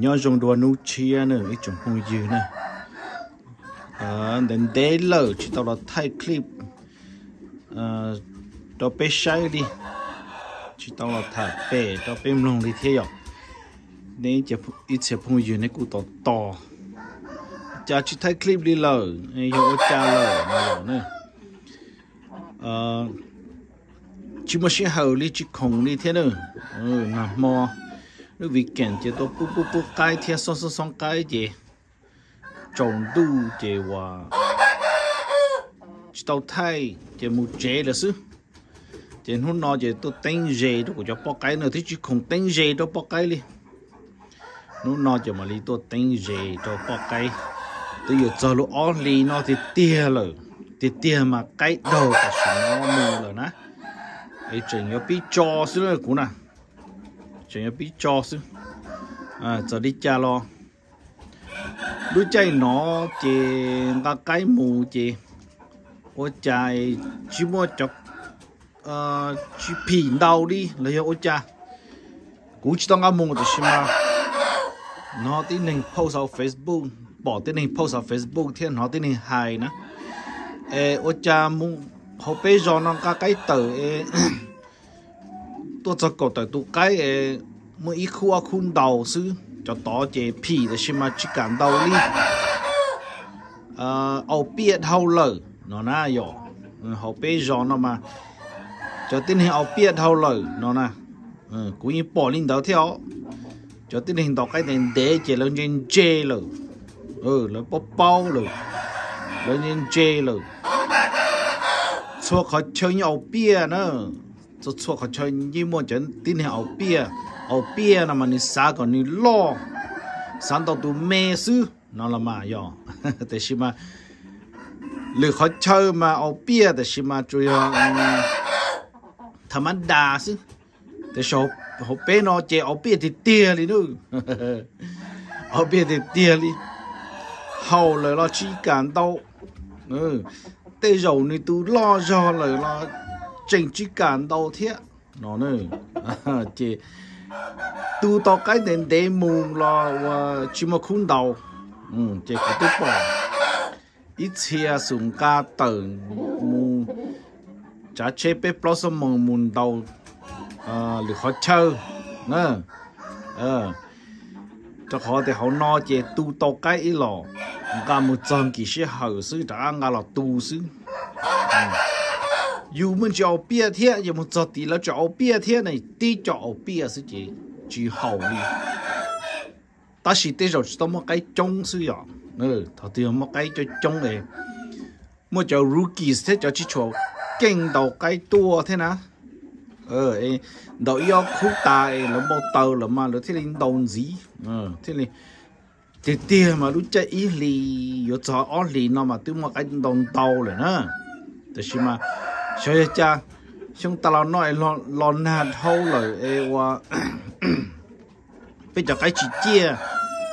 nhớ dùng đồ nấu chia nữa ít chủng không dư nữa à đến đây lỡ chỉ tao là thay clip. À đó bé sai đi. Chỉ tao là thay bé đó bé mông đi theo à. nên chỉ ít sẽ không dư này cũng to to. Cha chỉ thay clip đi lờ yêu cha lỡ mà nữa à chỉ mà sẽ hậu đi chỉ không đi thế nữa ừ nằm mò nó vì kiện chế tôi bố bố bố cái thiên xong xong xong cái gì trồng đu, chế hòa. Chỉ tàu thay, chế một chế là sư chế hôm nọ chế tôi đánh dê đó của cho bỏ cái nữa. Thì chỉ không đánh dê đó bỏ cái đi nó nọ chế mà lý tôi đánh dê đó bỏ cái. Tôi giờ cho lũ ó lý nó thì tia rồi thì tia mà cái đầu cả sự nó mù rồi nè ấy chuyện nó bị cho sư rồi cũng nào chuyện nó bị cho chứ à giờ đi cha lo. Đứa chạy nó chỉ ta cái mù chỉ ô chạy chỉ mua chọc ờ chỉ pin đau đi, lấy ô cha. Cũng chỉ tao ngắm mù thì xem mà. Nó tin nên post ở Facebook, bỏ tin nên post ở Facebook thì nó tin nên hài nữa. Ê, ô cha mù họ bây giờ nó cái cái tờ, ê tôi cho cậu tờ tụ cái ê mỗi ít khu khu đầu sư cho tỏ chế pì để xem mà chỉ cảm đầu đi ờ ở biết hậu lờ nó na yo họ bây giờ nó mà cho tin hình ở biết hậu lờ nó na ừ cũng như bỏ lên đầu theo cho tin hình đó cái đèn để chế lên trên chê lờ ừ là bao bao lờ lên trên chê lờ cho họ chơi nhau bia nữa cho cho họ chơi như một trận tin hình ở bia ở bia là mà ni sa còn ni lo sáng tạo tụ mê sư nó là mà yoแต่ชิมาหรือเขาเชิญมาเอาเปียแต่ชิมาจุยธรรมดาสิแต่ชอบเขาเป็นเอาเจเอ 做错个车你莫真顶下后边，后边那么你啥个你老，三到都没事，那了嘛要，但是嘛，你好车嘛后边，但是嘛主要他们打是，但是后后边那这后边的爹哩呢，后边的爹哩，后来了去赶到，嗯，对肉你都老肉了了。chỉnh chỉ cảm đầu thiệt nó nữa chị. Tu tao cái đến để mùng là chỉ mà khung đầu. Ừ chị có tốt bỏ ít chia sùng ca tử mùng. Chả chế bé blossom mùng mùng đầu. À lực à. khó chơi nè ờ cho họ thì họ nói chị tu tao cái ý lò. Cả một trận kỳ sĩ hậu sư đã ngã là tu sư dù mình cho bia thế nhưng mà cho tí là cho bia thế này, tí cho bia sự gì chỉ hậu đi. Ta chỉ tí rồi tao một cái trông sự gì ừ thằng thì một cái cho trông này. Một cho rookie thế cho chỉ cho kinh đầu cái tua thế nào ờ ấy đầu yêu khu tài là bao tàu, là mà là thế linh đầu gì ờ thế linh thì tiền mà lúc chơi ý lì yo cho ở lì nó mà tôi mà cái đồng tàu rồi nữa thì mà cho cha. Chúng ta lo nói lo lo nạt hâu lời e wa bây giờ cái chỉ chia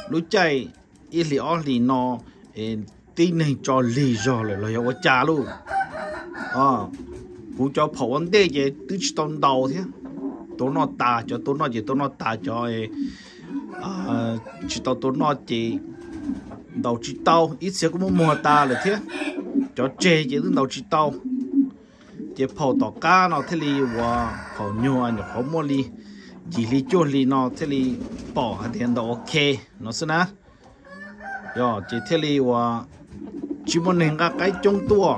lúc chạy ít lì ó lì nó tin này cho lì rồi rồi lời wa cha luôn à cú cho phổ vấn đề gì tứ chỉ tôn đầu thế. Tôi nó ta cho tôi nó gì tôi nó ta cho à chỉ tao tôi nó chỉ đầu chỉ tao, ít xíu cũng mua ta là thế. Cho chê chỉ đầu chỉ tao chế phò tỏ cá nó thế li và phò nhua anh phò mua li. Chỉ li chỗ li nó thế li bỏ hạt tiền đó ok. Nó xin á rồi chỉ thế li và chỉ muốn hình các cái trong tua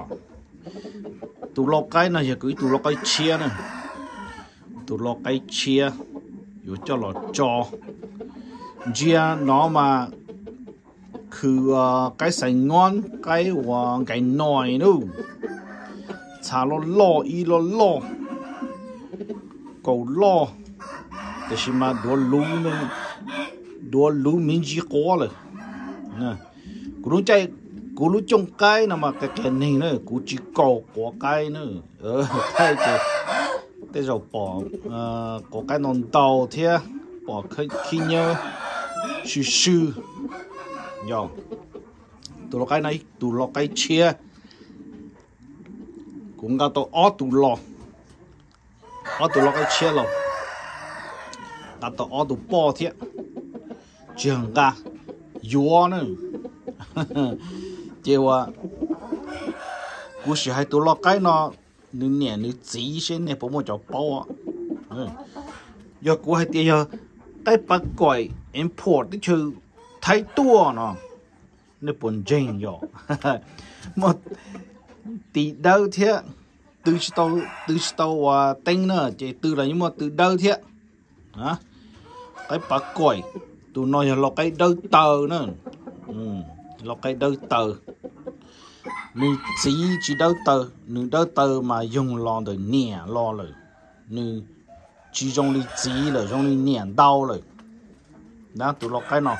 tụ lọ cái này giờ cứ tụ lọ cái chia nè tụ lọ cái chia. Dù cho lọ cho. Chia nó mà cứ cái sành ngon cái và cái nồi nữa 查了老一了老，够老，但是嘛多路呢，多路民几高了，啊，古龙在古龙种街那么个概念呢，古只高过街呢，呃，太个，这就把呃过街弄刀贴，把去去呢，去修，哟，杜落街呢，杜落街切。 cũng có tổ ó tù lò. Ó tù lò cái chia lò. Đã tổ ó tù bò thiệt. Trường ga gió nữa. Chế wa cú sĩ hai tù lo cái nó nên nhẹ nữ chỉ xem nè bố một cháu bò. À giờ cú hai tiền giờ, cái bắt gọi import đi chơi thái tua nó. Nó buồn chân rồi một tí đâu thế. Từ tàu từ tàu và tên nữa chỉ từ là nhưng mà từ đâu thế. Hả? Cái bạc quậy tụi nói là lọc cái đâu tờ nữa ừ lọc cái đâu tờ. Nữ chỉ chỉ đâu tờ, nữ đâu tờ mà dùng lo được nhẹ lo rồi nữ chỉ dùng đi chỉ là dùng đi nhẹ đau rồi đó, tụi lọc cái nào?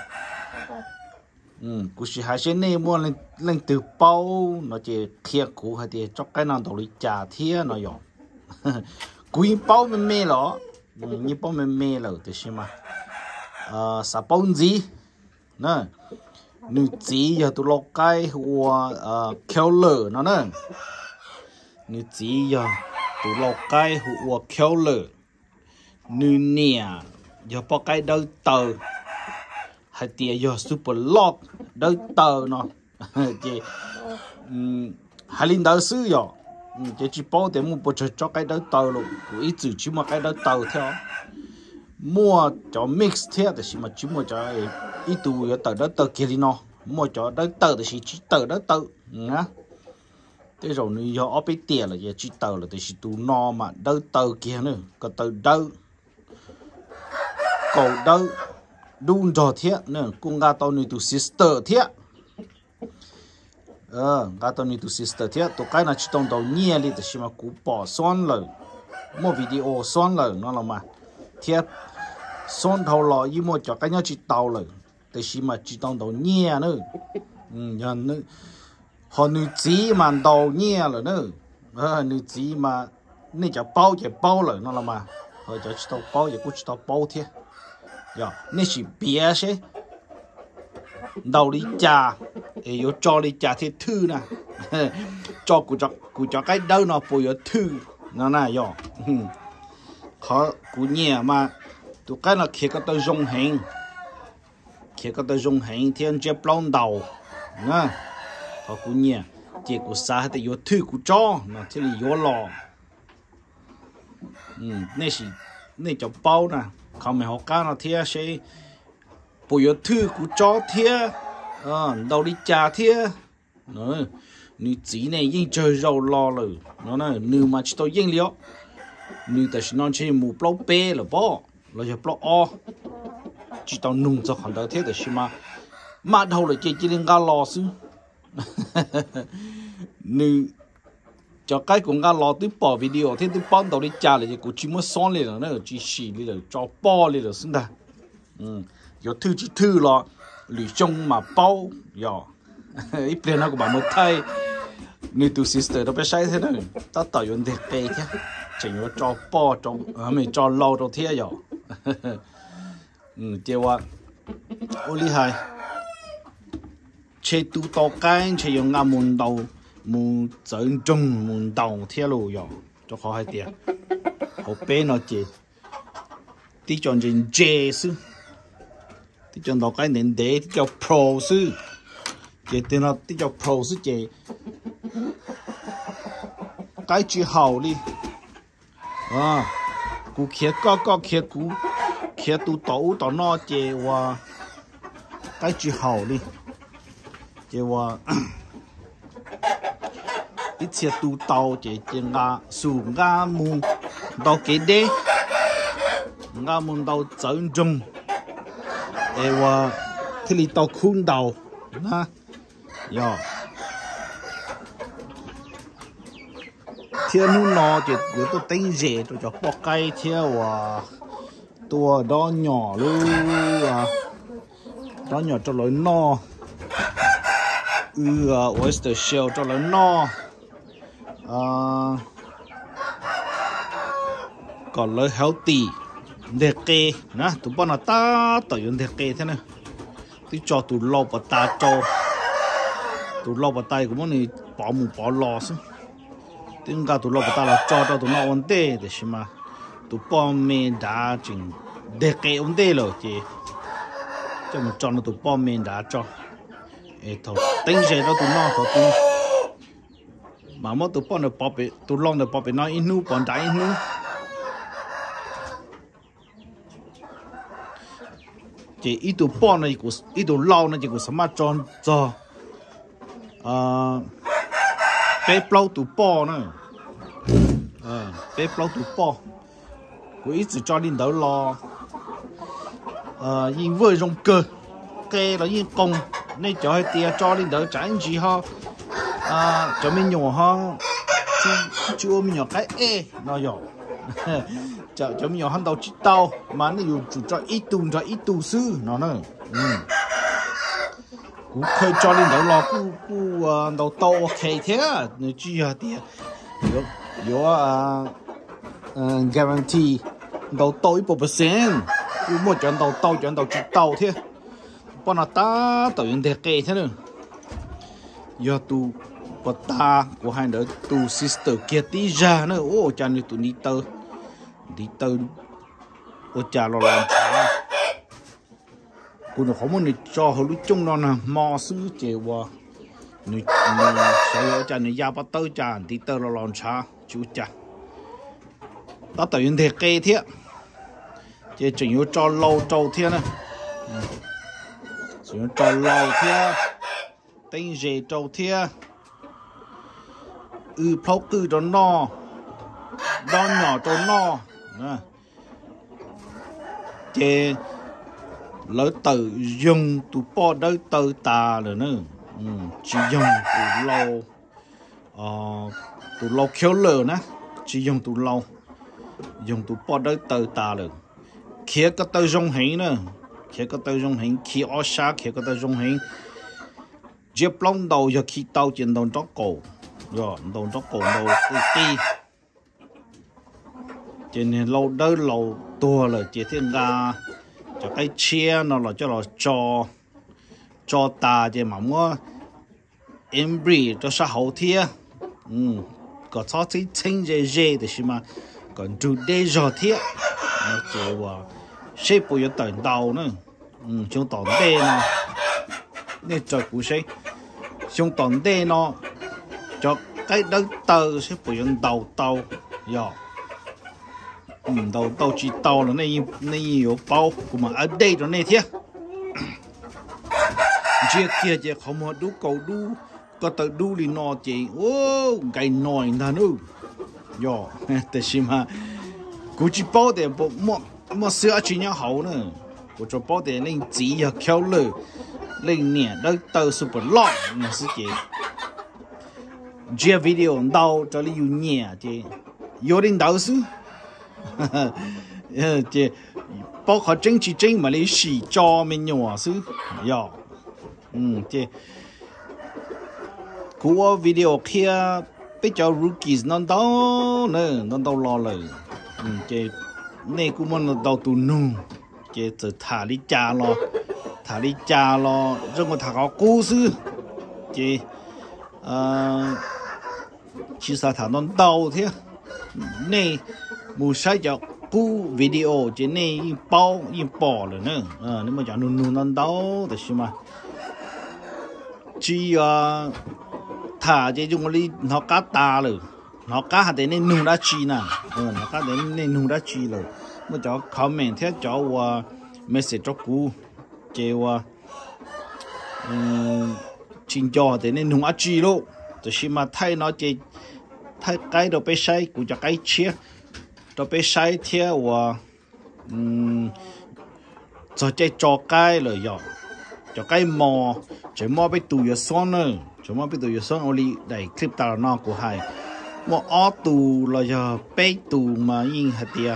Ừ cú sĩ hai sen này mua lên lên từ bao nó chỉ thiệt cú hay thì cho cái nào đồ đi trả thiệt nó dọn cú bao mình mê lo ừ, như bao mình mê rồi thì xem mà. Ờ sao bao gì? Nè. Nữ chỉ giờ tụi lo cái hoa ờ kéo lở nó nè. Nữ chỉ giờ tụi lo cái hoa kéo lở. Nữ nè giờ bao cái đâu tờ hay tiệt giờ super lock đâu tờ nó. Chị hay linh đâu sư giờ chị chỉ bao để mua bộ cho cái đâu tờ luôn. Ít chữ chỉ mà cái đâu tờ theo. Mua cho mix theo thì mà chỉ mua cho ít tu giờ tờ đó tờ kia đi nó mua cho đó tờ thì chỉ tờ đó tờ nhá thế rồi nếu giờ ở bên tiền là giờ chỉ tờ là thì chỉ tu no mà đâu tờ kia nữa. Có tờ đâu cầu đâu đun trò thiết nè, cũng gà tao nuôi tu sister thiết ờ gà tao nuôi tu sister thiết tụi cái nào chỉ tông đầu nhẹ đi thì mà cú bỏ xoắn lời. Mua video xoắn lời nó là mà thiệt xoắn thầu lọ như mua cho cái nhau chỉ tàu lời. Thì mà chỉ tông đầu nhẹ nữa. Ừ nhận nữa. Họ nuôi chỉ mà đầu nhẹ rồi nữa. Ờ nuôi chỉ mà nên cho bao chỉ bao lời nó là mà. Họ cho chỉ tao bao chỉ cũng chỉ tao bao thiệt Dạ. ya nên chỉ bia sẽ đầu đi trà để yo cho đi trà thì thư nè. Cho cụ cho cụ cho cái đâu nó bồi yo thư. Nó nè yo dạ. khó, cụ nhẹ mà. Tụ cái là khi có tôi dùng hình khi có tôi dùng hình thì anh chép lon đầu. Nè. Khó cụ nhẹ. Chỉ cụ xa thì yo thư cụ cho nó thì là yo lò. Ừ nên chỉ nên cho bao nè không mày học cá nó thiệt sẽ bùi ở thư của chó thiệt à đâu đi trà thiệt nữa nữ chỉ này yên chơi rau lo rồi nó này nữ mà chỉ tôi yên liệu. Nữ ta chỉ nói chơi mù bao bê là bỏ là giờ bao o. Chỉ tao nung cho hoàn đầu thế chỉ mà. Mà đầu là chơi chỉ liên ga lo xứ. Nữ cho cái cũng ra lo tới bỏ video thì tới bắt đầu đi trả lại cũng chỉ muốn xong lại rồi nó chỉ xì lại rồi cho bỏ lại rồi xin ta ừ giờ thư chỉ thư lo, lì chung mà bao giờ ít tiền nó cũng bảo một thay. Người tu sister đó phải sai thế nào ta tạo yon đẹp bé chứ. Chỉ có cho bỏ cho à, ở mình cho lâu cho thế giờ ừ chưa qua ô, lý hai. Chế tu tao cái chế dùng ngã mồm đầu muốn dẫn trung muốn đồng thiết lộ rồi cho khó bé nó chỉ tí chọn trên J sư tí chọn đó cái nền đế, tí cho pro sư chỉ tên nó, tí cho pro sư chỉ cái chữ hậu đi. À cú khía có có khía cú. Khía tu tổ tổ nó cái chữ hậu đi. Chỉ 一切都到这这鸭树鸭木到给的，鸭木到正中，哎哇，这里到空到，那哟，天路呢就有都等热，就叫包盖天哇，多到鸟路啊，到鸟这来闹。呃，oyster shell 这来闹。Ờ, uh, còn lời healthy đẹp kê. Nè tụi bọn nó ta tự nhiên đẹp kê thế này. Tí cho tụi lo và ta cho. Tụi lo và tay của bọn này bỏ mù bỏ lo xuống tiếng cả tụi lo và ta là cho cho tụi nó ổn định để xem mà. Tụi bọn mình đã chỉnh đẹp kê ổn định rồi chị cho mà cho nó tụi bò mình đã cho. Ê thầu tính gì đó tụi nó thầu tụ mà mất tụ bọn nó bọp bị tụ long nó bọp bị nó in nu bọn trái in nu chỉ ít tụ bò này cũng ít tụ lau này chỉ cũng sắm tròn cho. À bé plau tụ bọn nữa à bé plau tụ bọn cũng ít cho đi đâu lo à in vơi rong cơ. Kê là in công nên cho hai tia cho đi đỡ trái gì ha à cho mình nhổ ho chú chú mình nhổ cái e nó nhổ cho cho mình nhổ hắn đầu chít tàu. Mà nó dùng chủ cho ít tù cho ít tù sư, nó nữa ừ. Cú khơi cho lên đầu lò, cú cú à, đầu tàu ok thế à nó chi ha tia có có à guarantee. Đầu tàu ít bộ percent cú mua chọn đầu tàu chọn đầu chít tàu thế. Bọn nó ta, tàu yên thế kê thế nữa do tu bọn ta, của hai đứa tu sister kia tí ra nữa. Ô, cha này tụi đi tơ. Đi tơ. Ô, cha lo làm cha. Cô nó không muốn cho họ lúc chung nó nè à, mò sứ chè qua nè nữ sao cha này gia bắt tơ cha đi tơ lo làm cha, chú cha. Ta tự nhiên đẹp kê thế. Chỉ chỉ yếu cho lâu trâu thế nè. Chỉ cho lâu thế. Tên gì trâu thế ừ pháo cư cho no đo nhỏ cho no. Chế lỡ tự dùng tụ po đỡ tự tà rồi nữa ừ, chỉ dùng tụ lâu. Ờ tụ lâu khéo lờ nè. Chỉ dùng tụ lâu. Dùng tụ po đỡ tự tà rồi. Kia cái tờ dùng hình nữa kia cái tờ dùng hình kia ở xa kia cái dùng hình hình 接 long đầu giờ khi tàu trên đồng chó cổ rồi đầu nó cổ đầu tí ti, cho nên lâu đỡ lâu tua là chỉ thiên ra cho cái chia nó là cho nó cho cho ta chỉ mà mua em bì cho sao hậu thiên ừ có sao thì chính dễ dễ thì mà còn chủ đề rồi thiên nó chỉ ว่า sẽ yếu tận đầu nữa. Ừ chúng tận đê nó. Nên cho cú sẽ chúng tận đê nó cho cái đất tơ sẽ bùi đầu tàu giờ ừ đầu tàu chỉ tàu là nên nên nhiều bao của mà ở đây rồi này thế chia kia chỉ không có đu cầu đu, có tờ đu đi nọ chị ô, cái nồi nó nữa giờ thế mà cú chỉ bao để bộ mọ mọ sửa chỉ nhau hậu nữa. Của cho bao để lên chỉ ya kéo lử, lên nè đất tơ super lọ là sự kiện chia video đâu cho lý nhẹ chứ yêu đến đâu xứ. Ờ, chứ bao khó chính chỉ chính mà lý xì cho mình nhỏ xứ. Yo ừ chứ của video kia bây giờ rookies nó đâu nữa nó đâu lo rồi ừ chứ này cũng muốn đâu tụ nụ chứ từ thả đi cha lo. Thả đi cha lo. Rồi mà thả có cố sự chứ ờ chỉ sa thả non đau thế à? nè mù sai cho cú video chỉ nè im bao, im bỏ rồi nữa ờ nếu mà chọn nôn nôn non đau thì sao mà? Chỉ à ờ, thả chỉ dùng cái nó cá ta rồi nó cá hạt đến nung đã chi nè. Ừ nó cá đến nung đã chi rồi mà cho comment thế cho và ờ, message cho cú. Chế và chính cho đến nung đã chi luôn tôi xin mà thay nó chỉ thay cái đồ bé sai cũng cho cái chia đồ bé sai theo và cho chế cho cái rồi giờ cho cái mò. Chế mò bị tụi giờ son nữa chế mò bị tụi giờ son only đầy clip tao nó của hai. Mò ở tù là giờ bé tù mà yên hạt tiền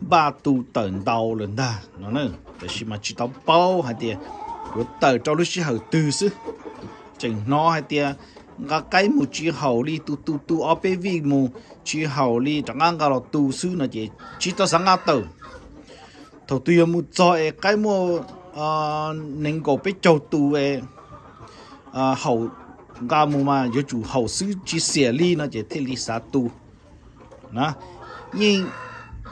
ba tù tận đầu lần ta nó nữa để xin mà chỉ tao bao hạt tiền của tờ cho lúc chỉ hậu từ sư chừng nó hạt tiền nga cái mu chi hậu li tu tu tu ở bên vì một chỉ hậu đi chẳng ăn cái tu sư nó chỉ chỉ to sáng ngã tờ. Thầu tuy mu cho cái mu à ờ, nên có biết châu tu à ờ, hậu ga mu mà yo chủ hậu sư chỉ xẻ li nó chỉ thiết li sa tu na nhưng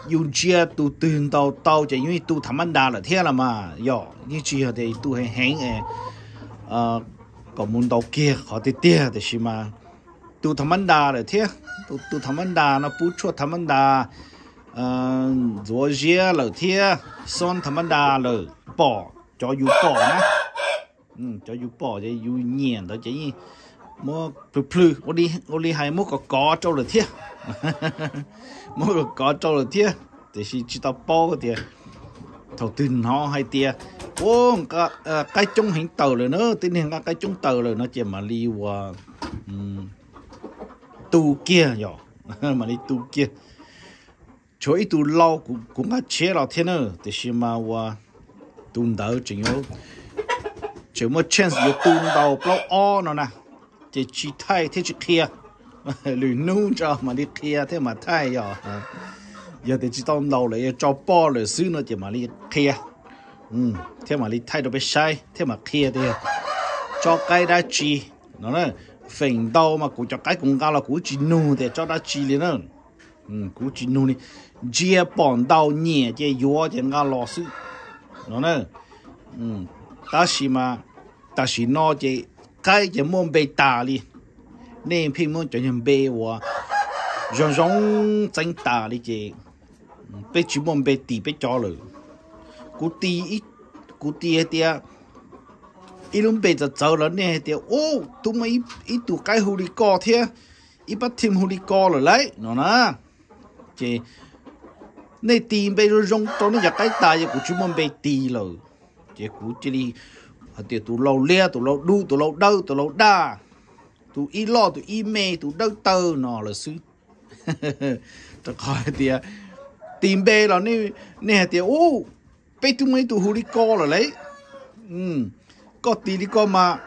dùng chia tu tiền tàu tàu chỉ như tu thầm ăn đà là thế là mà yo như chỉ là để tu hay hẹn e ờ có muốn tàu kia họ thì tiếc thì xí mà. Tu tham ăn đà là thế tu tu tham ăn đà nó bút chua tham ăn đà. Ờ rồi chia là thế son tham ăn đà là bỏ cho dù bỏ nè ừ cho dù bỏ cho dù nhện đó chứ gì mua plư plư ô đi ô đi hay mua có có cho là thế mua có có cho là thế thì chỉ chỉ tao bỏ cái tiền thầu tin nó hay tiền ô cái à, cái Chung hình tàu rồi nữa. Tin hình cái Chung tàu rồi nó chỉ mà đi qua à, tu kia nhỏ. Mà đi tu kia. Chỗ ít tu lâu cũng cũng có chế là thế nữa. Thì chỉ mà qua tu đỡ chỉ có chỉ một chance được tu đầu bao o nó nè. Thì chỉ thay thế chỉ kia. Lười nu cho mà đi kia thế mà thay rồi giờ thì chỉ tao đầu lại cho bỏ rồi, xứ nó chỉ mà đi kia ừ thế mà đi thay đổi bị sai, thế mà kia thì cho cái đã chi. Nó nè phình đau mà cũng cho cái cũng cao là cũng chỉ nu để cho đã chi liền nữa ừ cũng chỉ nu đi. Chia bọn đau nhẹ chia yếu thì ngã lò sự. Nó nè ừ ta chỉ mà, ta chỉ nó chỉ cái chỉ muốn bị đà đi. Nên phim muốn cho nhân bê hoa rong rong chân đà đi chỉ ừ, bị chỉ muốn bị đi bị cho rồi cú tỷ ít cú tỷ thì ít lúc bịจะ走了呢thì ô tụi mày ít tụi cái hồ đi co thế ít bắt thêm hồ đi co rồi lấy nó nè chỉ nên tìm bị rồi rong cho nó giặc cái tài của chúng mình bị tỷ rồi chỉ cú chỉ đi thì tụi lâu lia tụi lâu đu tụi lâu đâu tụi lâu đa tụi y lo tụi y mê tụi đâu tơ nó là sư cho khỏi thì tìm bê là nè nè thì ô bê tụi mấy tụi hú đi co rồi lấy. Ừ. Có tí đi co mà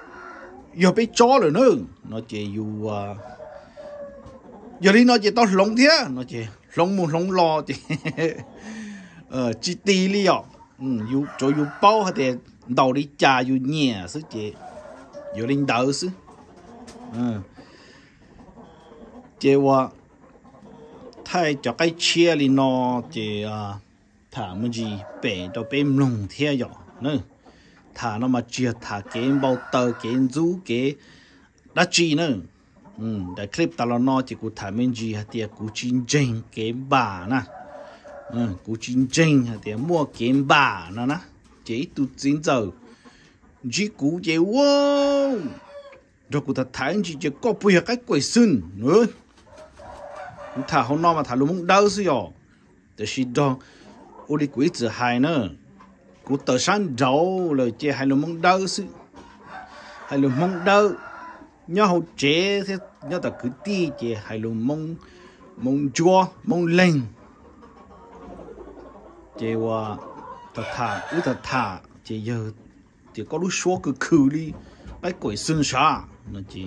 giờ bê chó rồi nữa nó chỉ dù à, giờ đi nó chỉ tao lông thế nó chỉ lông mù lông lo chỉ ờ chỉ tí đi ạ. Ừ dù cho dù bao hay thì đầu đi trà dù nhẹ sư chị dù linh đỡ sư ừ. Chị ว่า thay cho cái chia li nó chị à thả mình gì, bể cho bể lồng theo rồi à nữa thả nó mà chia thả cái bao tờ cái rú cái đã chi nữa ừ đã clip ta lo nó chỉ cụ thả mình gì hạt tiền cụ chín chênh, cái bà nè ừ cụ chín chênh hạt tiền mua cái bà nè nè chỉ tu chín giờ. Chỉ cụ chỉ wow! Rồi cụ ta thả chỉ chỉ có bây giờ cái quỷ sinh nữa thả hôm nọ mà thả luôn đau sự rồi để chỉ đong ô đi quỷ tử hài nữa cụ tờ sáng dầu lời chỉ hai mong đau sự. Hai luôn mong đau nhớ hậu chế thế nhớ ta cứ đi chê hai luôn mong mong chua mong lên chỉ ว่า ta thả, ư ta thả, chê giờ thì có lúc số cứ khử đi, bách quỷ sinh xa nó chỉ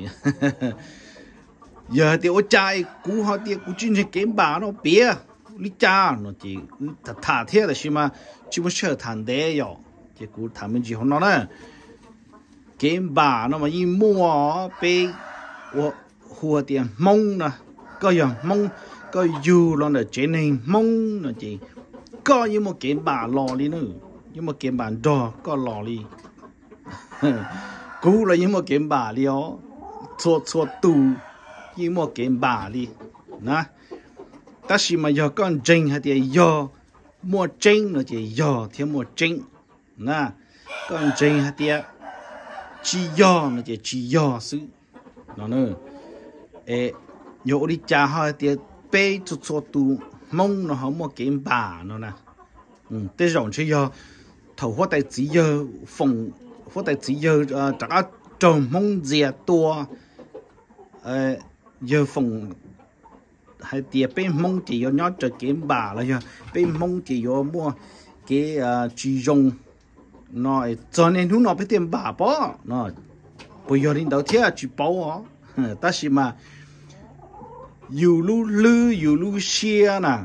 giờ thì ô trai, cú họ thì cú chuyên chơi kiếm bà nó bia lý cha nó chỉ ta thả thế là xí mà chỉ muốn chơi thằng đấy rồi chỉ cú thằng mình chỉ không nói nè kiếm bà nó mà im mua bê ô hùa tiền mông nè coi giờ mông coi dù lo là chế nên mông nó chỉ có như một game bà lò đi nữa như một game bà đò có lò đi cú là như một kiện bà đi ó chua chua tù như một game bà đi nè ta chỉ mà giờ con trinh hay thì giờ mua trinh nó chỉ giờ thì mua trinh. Nè con trinh hay thì chỉ giờ nó chỉ chỉ giờ sự nó nữa ê nhớ đi cha hay thì bê chua chua tu mong nó không mua kiếm bà nó nè. Ừ thế rồi chỉ giờ thầu hoa tài chỉ giờ phòng hoa tài chỉ giờ chắc trồng mong dè tua. Ờ giờ phòng hay tiệp bên mông chỉ có nhót cho kiếm bà là giờ bên mông chỉ có mua cái ờ, chỉ dùng nó cho nên chúng nó phải tiền bà bỏ nó bây giờ đến đầu tiên chỉ bảo ta chỉ mà, dù lu lư, dù lu xia nè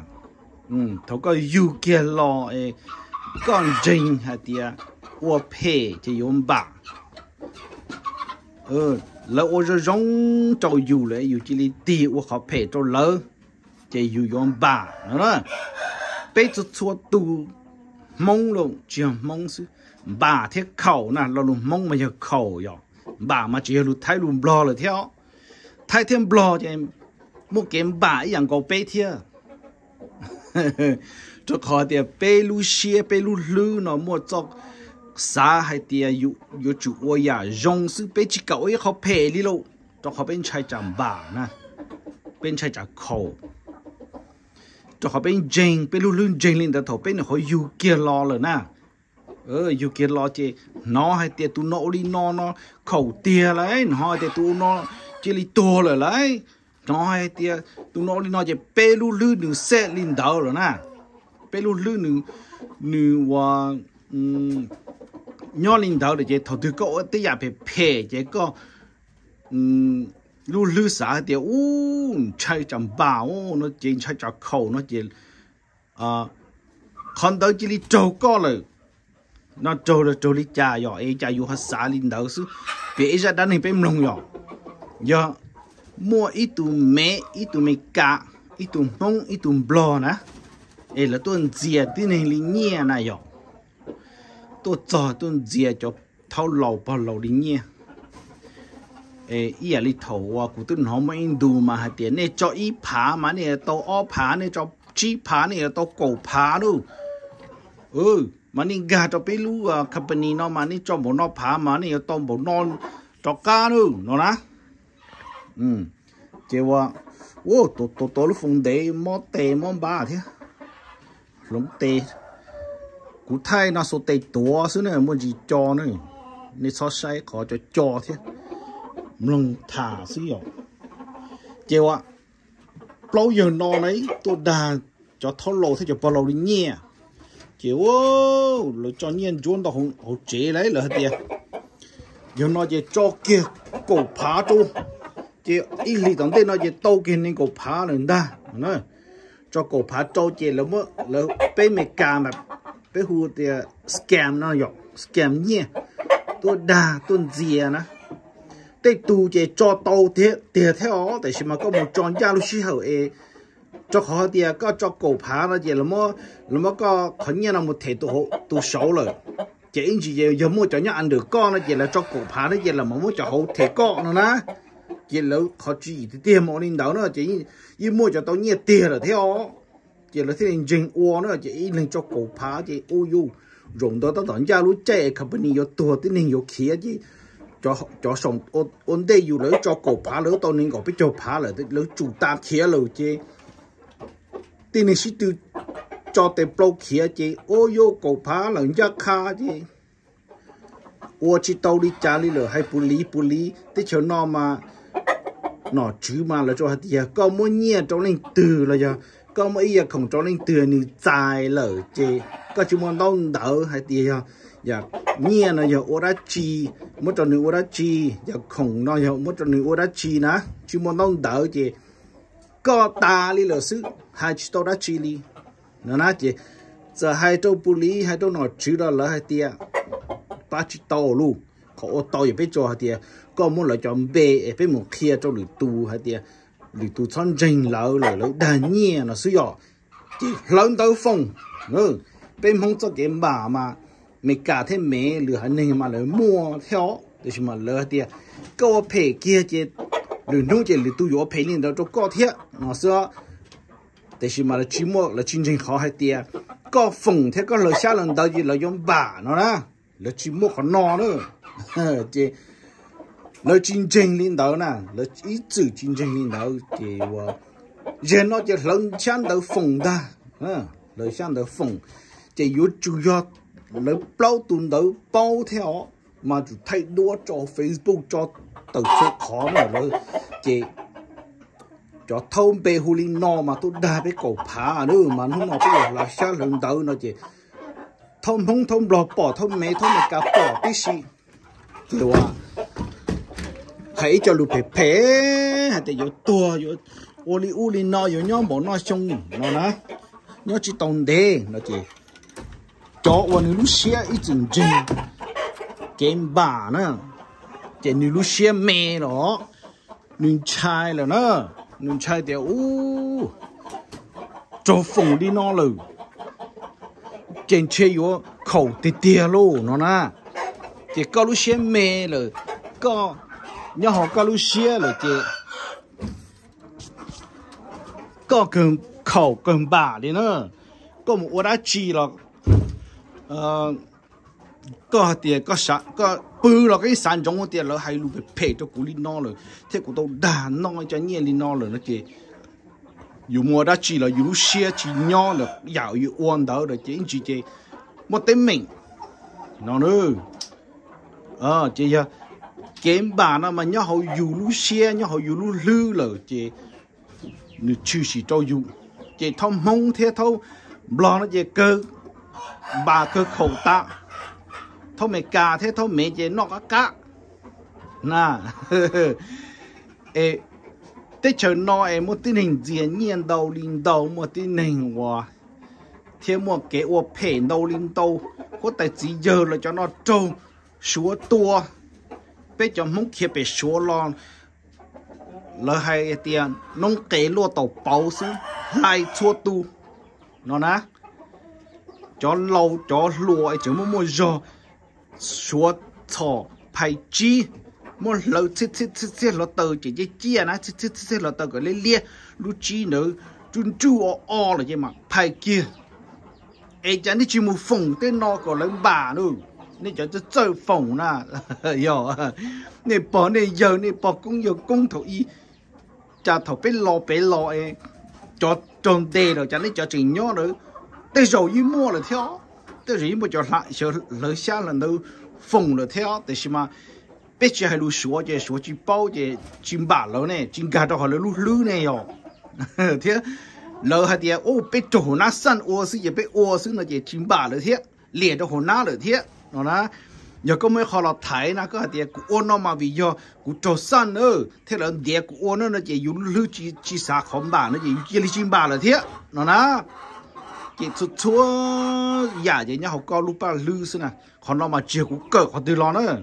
ừ thấu có dù kia lo ấy, con trình hả tia ô phê chỉ dùng bạc ừ lỡ ô rồi rong trâu dù lại dù chỉ li tì ô khó phê trâu lỡ chỉ dù dùng bà nữa đó. Bé cho chua tu mông luôn chưa mông sư bà thế khẩu nè lo luôn mông mà giờ khẩu rồi bà mà chỉ luôn thay luôn blo là theo. Thay thêm blo cho em, một cái bà ấy dạng có bê thiệt cho khó thì bê lu xia, bê lu lư nó mua chọc xã hay tia yu yu chủ ôi ya. Dùng sự bé chỉ cậu ấy họ phê đi luôn cho họ bên chạy chẳng bà nè bên chạy chẳng khẩu cho họ bên jeng bên lu lư jeng lên đó thầu bên họ yu kia lo rồi nè ờ yu kia lo chứ nó hay tia tu nỗ đi nó nó, khẩu tia lấy nó tia tu nó chỉ li to rồi lấy nó hay tia tu nỗ đi nó chỉ bên lu lư nửa xe lên đầu rồi nè bên lu lư nửa nửa và nhỏ lên đầu để chế thầu tư có tới nhà phải phê chế có lu lư xã thì u chạy chậm bảo nó chế chạy chậm khẩu nó chế à con đầu chỉ đi trâu có rồi nó trâu là trâu đi cha rồi ấy cha yêu hết xã lên đầu xứ bé ra đan hình bé mông rồi giờ mua ít tụ mẹ ít tụ mẹ cả ít tụ mông ít tụ blo nè ấy là tuần diệt tin hình liền nhẹ này rồi tôi cho tôi dìa cho thâu lầu bao lầu đi nhé. Ê ý là thầu à cụ tôi nói mà in đủ mà hạt tiền này cho ý phá mà này tao ó phá này cho chi phá này tao cổ phá luôn, ừ mà này gà cho bé lu à company nó mà này cho bộ nó phá mà này tao bộ nó cho cá luôn, nó nè ừ chế wa ô tổ tổ tổ lúc phong đề mò tè mò ba thế. Lồng tè cú thay nó số tay tổ xứ này muốn gì cho nữa nên so sai khó cho cho thế. Mông thả xí rồi chiều ạ. Lâu giờ nó này, tôi đà cho thâu lô thế cho bao lâu đi nhẹ chiều ô rồi cho nhiên chuôn đó không không chế lấy là hết giờ nó chỉ cho kia cổ phá tu. Chỉ ít gì tổng tên nó chỉ tàu kia nên cổ phá lên ta nó cho cổ phá trâu chỉ là mất là bên mẹ cà mà bé hù thì ờ, scam nó dọc scam nhé tôi đà, tôi dìa nè. Tê tu chế cho tàu thế thế theo. Tại sao mà có một tròn gia lúc xí hậu e cho họ thì ờ, có cho cổ phá nó chỉ là mua là mua có khẩn nhiên là một thể tu tu xấu rồi chỉ anh chỉ giờ mua cho nhau ăn được con nó chỉ là cho cổ phá nó chỉ là mua cho hộ thể con nó nè. Chỉ là họ chỉ thì tiền một linh đầu nó chỉ như mua cho tao nhiệt tiền rồi theo chỉ là thiên jing uo nữa chỉ lên cho cổ phá chỉ u u rộng đó, tao tận gia lũ chạy company yo tua tin nên yo khía chỉ cho cho sống ổn đây yo lỡ cho cổ phá, lỡ tao nên có biết cho phá lỡ lỡ chủ ta khía lỡ chỉ tin nên sĩ tư cho tên pro khía chỉ ô yo cổ phá lỡ gia kha chỉ uo chỉ tao đi cha đi lỡ hay bù lý bù lý thế cho nó mà, nó chứ mà là cho hạt tiền có mua nhẹ cho lên từ là giờ có mấy giờ không cho nên từ như dài lở chê. Có chú muốn đông đỡ hay tiền giờ dạ, nhẹ nó giờ ô đã chi, mất cho những ô chi. Dạ, giờ không nó giờ mất cho những ô chi nè chú muốn đông đỡ chê. Có ta đi lỡ sư hai chú tao đã chi đi nó nè chê, giờ hai châu bù lý, hai châu nó chứ đó là hai tiền ba chú tao luôn họ tao giờ biết cho hai tiền có muốn là chọn bê biết một kia cho lửa tu hai tiền lưỡi tu chọn trình lão rồi lưỡi đa nhẹ nó sử dụng chỉ lớn tàu phong ừ bên không cho cái bà mà mình cả thế mẹ lửa hay nên mà lửa mua theo, để mà lửa tiền có phê kia chứ lửa nông chỉ lửa tu yếu phê nên đó, cho có thiệt nó sao để mà là chỉ mua là chương trình khó hay tiền có phong thế, có lửa xa lần đầu gì là dùng bà nó đó. Là chỉ mua khó no nữa. Chứ nó chính chính lên đó nè nó ý chữ chính chính lên đó thì giờ nó chỉ lần chán đầu phòng ta à lần chán đầu phòng chỉ yếu chủ yếu nó bao tuần đầu bao theo, mà chủ thay đua cho Facebook, cho tàu số khó mà nó chỉ cho thông bê hù linh nó mà tôi đã bị cổ phá nữa, mà nó nó bây là xa lần đầu nó chỉ thông thông thông lọt bỏ, thông mẹ thông mẹ cả bỏ cái gì rồi thấy cho lụt phải phê hay thì có tua có ô li u li no có nhóm bỏ nó chung. Nó nè nó chỉ tồn đề nó chỉ cho ô ni lu xia ít chừng chừng. Kém bà nữa chỉ ni lu xia mẹ nó, nương chai là nó, nương chai thì u cho phòng đi nó rồi trên chơi yo khẩu tê tê luôn nó nè chỉ có lúc xia mê rồi có nhớ họ có lúc xe là chị có cần khẩu cần bà đi nữa có một ô đã chi là ờ có tiền có sản có bự là cái sản trong tiền là hay lúc phải cho cụ linh nó rồi thế cụ tôi đà nó cho nhẹ linh nó rồi nó chị dù mua đã chỉ là dù lúc xe chỉ nhỏ là dạo dù ổn đâu rồi chị chị chị một tên mình nó nữa ờ chị giờ kiếm bà nó mà nhớ họ dù lú xe, nhớ họ dù lú lư là chị nữ chư sĩ cho dù. Chị thông mong thế thôi lo nó chị cơ. Bà cơ khẩu ta. Thôi mẹ cà thế thôi mẹ chị nó cá cá. Nà. Ê, tết chờ nó em một tin hình diễn à? nhiên đầu linh đầu một tin hình hòa. Thế một cái ô phê đầu linh đầu có tài gì giờ là cho nó trâu số tua bây giờ muốn kia bé số lon là hai tiền nông kế lúa tàu bao xứ lại chua tu nó nè cho lâu cho lúa chứ mua mua giò số thọ phải chi mua lâu chết chết chết chết là tờ chỉ chỉ chia nè chết chết chết là tờ cái liên lia lu chi nữa chun chu o o là gì mà phải kia ai chẳng đi chỉ muốn phồng tên nó có lấy bà nữa 你就是做奉啦，哟，你把你有你把工有工头一，家头被落被落诶，脚种地了，就你就成鸟了，得手一摸了跳，得手一摸就拉就楼下人都疯了跳，得是嘛？别去还录学去学去包去进八楼呢，进街道还路路呢哟，天，楼下的哦，别种那山窝子也被窝子那些进八了天，连着和那了天。Nó na giờ có mấy họ là thấy nó có thì cụ ôn nó mà vì do của trâu san nữa thế là địa của ôn nó nó chỉ dùng lư chỉ chỉ sa không bà, nó chỉ chỉ li chim bà là thế. Nó na chỉ chút chúa giả vậy nhá học coi lúc ba lư xí nè. Còn nó mà chưa cũng cỡ còn từ lo nữa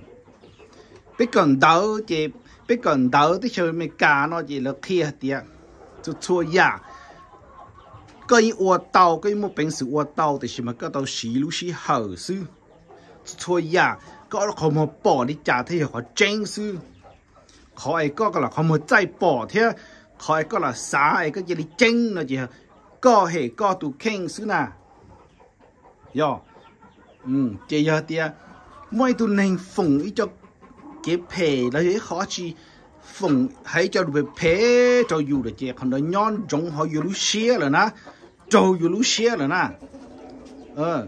biết cần đỡ chỉ biết cần đỡ thì chơi mấy cá nó chỉ là kia tiền chút chúa giả cái ô tàu cái một bình sự ô tàu thì mà cái tàu xí lưu xí hở sư 错呀，ก็เขามาปอนี่จ่าที่เขาเจ้งซื้อเขาไอ้ก็ก็ละเขามาใจปอเท่าเขาไอ้ก็ละสาไอ้ก็จะได้เจ้งนะจีก็เหก็ตูเข่งซื้อน่ะย่ออืมเจียเตียไม่ตูนึงฝงอีจอกเก็บเพแล้วไอ้เขาจีฝงให้เจ้าดูไปเพเจ้าอยู่เดี๋ยวเจ้าคนเดียวย้อนจงเขาอยู่รู้เชียแล้วนะเจ้าอยู่รู้เชียแล้วนะเออ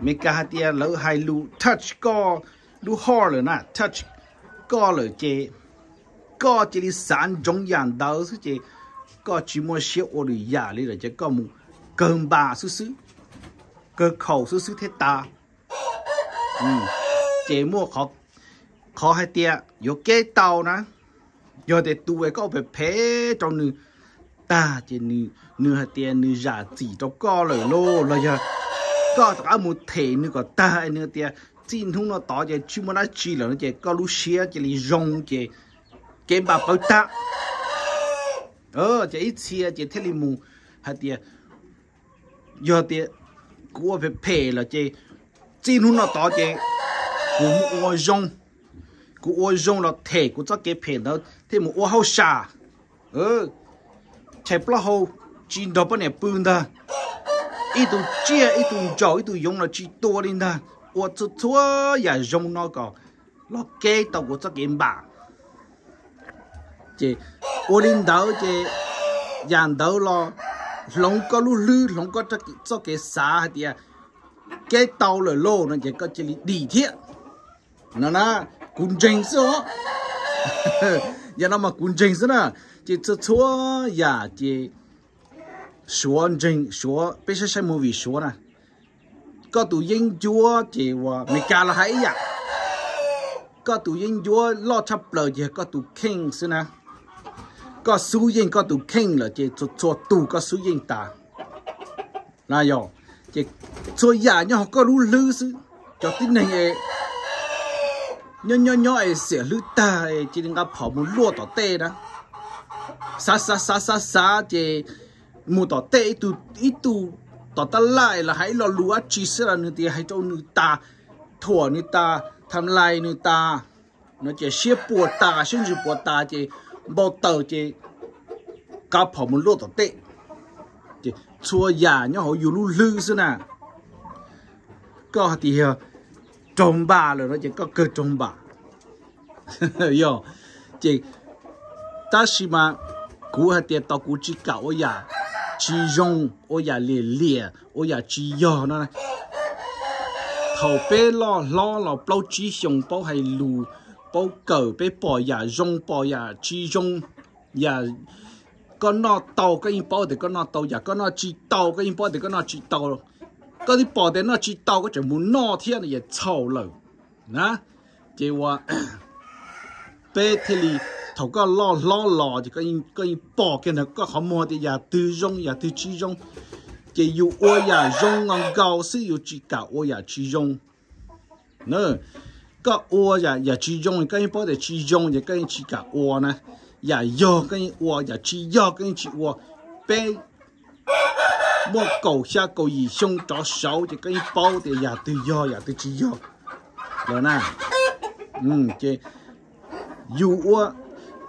mấy cái tia lỡ hai lu touch co lu ho rồi nè touch co rồi chị co chỉ đi sản trong dạng đầu chứ chị co chỉ mua xe ô đi giả đi rồi chị co một cơm bà xứ xứ. Cơ khẩu xứ xứ thế ta. Ừ. Chị mua khó khó hai tia có kế tàu nè giờ để tuổi có phải phê trong nữ ta chỉ nữ nữ hạt tia nữ giả chỉ cho co rồi lô rồi giờ có cả một thể nữa, có ta nữa thì xin thông nó tỏ cho chú mà nó chỉ là nó chỉ có lúc xia chỉ là rong chỉ cái bà bảo ta. Ờ chỉ ít xia chỉ thế là mù. Hay thì giờ thì của phải phê là chỉ xin thông nó tỏ chỉ của ô rong. Của ô rong là thể của cho cái phê đó. Thì một ô hậu xà. Ờ. Chạy bao hậu chỉ đó bên này bưng đó ít tụ chia ít tụ giàu ít tụ dùng là chỉ to lên đó ô tô thua và dùng dạ, nó có. Nó kê tàu của tất kiếm bà chị ô lên đó chị dạ, dàn đó lo. Lòng có lú lư lòng có tất cho cái xa thì cái tàu là lô nó chỉ có chỉ đi thiệt nó là cũng chính số giờ nó mà cũng chính số nè chỉ cho thua và dạ, chỉ số anh chính số bây giờ xem movie số nè có tụi yên chúa chỉ và mình cả là hay vậy có tụi yên chúa lo chấp lời chỉ có tụi king xí nè có số yên có tụi king là chỉ cho cho tụ có số yên ta. Là rồi chỉ cho giả nhau có lú lư xí cho tin này ấy, nhỏ nhỏ nhỏ ấy sẽ lư ta ấy, chỉ đừng gặp họ muốn lúa tỏ tê đó. Sa sa sa sa sa chỉ một tỏ tệ tu tụ ít tụ tỏ ta lại là hãy lo lúa chỉ sẽ là người tiền hãy cho người ta thua người ta, tham lại người ta. Nó chỉ xếp bùa ta xin chỉ bùa ta chỉ bao tờ chỉ cá phò một lúa tỏ tệ. Chỉ chua già nhá họ yêu lú lư xưa nè có thì ờ, trồng bà rồi nó chỉ có cơ trồng bà. Yo chỉ ta xí mà cú hạt tiền tao cú chỉ cả ở nhà chi dùng ôi ya lìa lìa ôi ya chi yo nó này. Thầu bê lo lo lo bao chi dùng bao hay lù, bao cờ bê bỏ ya dùng bỏ ya chi dùng ya con nó tàu cái in bao thì con nó tàu, ya con nó chỉ tàu cái in bao thì con nó chỉ tàu. Có đi bỏ thì nó chỉ tàu cái chỉ muốn nó thiên là sầu rồi nè chỉ chỉ ว่า bê thì thầu có lo lo lo thì có có bỏ cái nó có họ mua thì nhà tư dùng nhà tư chi dùng chỉ yêu ô nhà dùng ngon cao sử yêu chỉ cả ô nhà chi dùng nữa có ô nhà nhà chi dùng cái bỏ để chi dùng thì cái chỉ cả ô nè nhà yo cái ô nhà chi yo cái chỉ ô bê mua cầu xa cầu gì xong cho sáu thì cái bao thì nhà tư yo nhà tư chi yo rồi nè ừ chị dù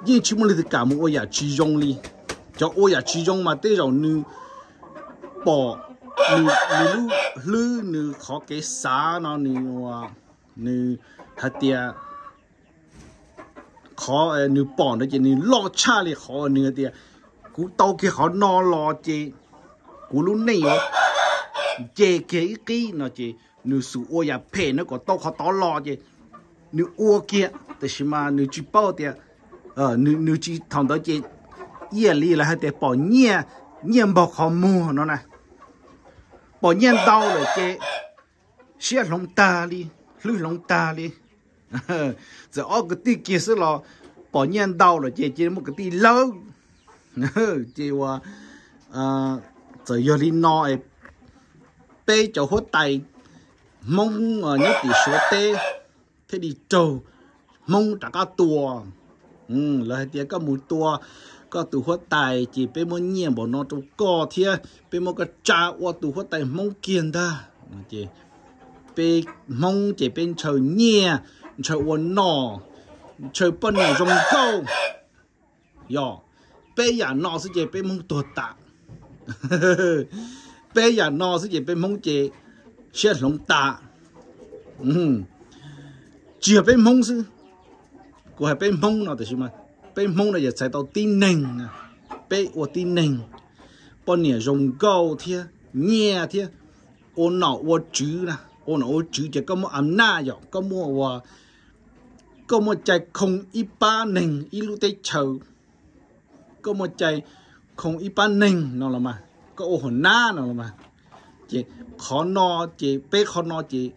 ยี่ชิมลิตกามุโอยาจียงลีจะโอยาจียงมาเตเรานูปอนูนูลูลือนูขอเกสาเนาะนูว่านูฮัตเตียขอเออนูปอนนะจีนูลอชาเลยขอเนื้อเตียกูโตเกี่ยขอนอรอเจกูรู้นี่เหรอเจเกี่ยกี้เนาะเจนูสูโอยาเพนะก็โตเขาตอรอเจนูอัวเกี่ยแต่ชิมานูจีเป้าเตีย ờ nữ nữ chỉ thằng đó chỉ yên lý là hay để bỏ nhẹ nhẹ bỏ khó mua nó này. Bỏ nhẹ đau rồi chứ xe lông ta đi lư lông ta đi. Giờ ở cái tí kia sẽ là bỏ nhẹ đau rồi chứ chỉ một cái tí lâu chỉ ว่า ờ giờ giờ đi nó ấy. Bê cho hốt tay, mong ờ, ở nhất tỷ số tê. Thế đi trâu mong trả cả tua ừ là tiệt có một tua có tụ hoa tài, chỉ bên một nhiều bọn nó tụ co thia. Bên một cái cha qua tụ hoa tài mong kiên ta. Chỉ bên mong chỉ bên chờ nhẹ chờ hoa nọ chờ bên này rong câu. Yo bên nhà nọ sẽ chỉ bên mong tuột tạ. Bên nhà nọ sẽ chỉ bên mong chỉ sẽ lông tạ. Ừ. Chỉ bên mong sư của hai bên mông nó thì mà. Bên mông này giờ chạy 到 tin nền à. Bên của tin nền bọn nhỉ dùng câu thia nhẹ thia. Ô nọ ô chữ nè ô nọ ô chữ chỉ có một ấm na rồi có một và có một chạy không ít ba nền ít lúc tây chờ có một chạy không ít ba nền nó là mà. Có ô hồn na nó là mà. Chỉ khó nó chỉ bé khó nó chỉ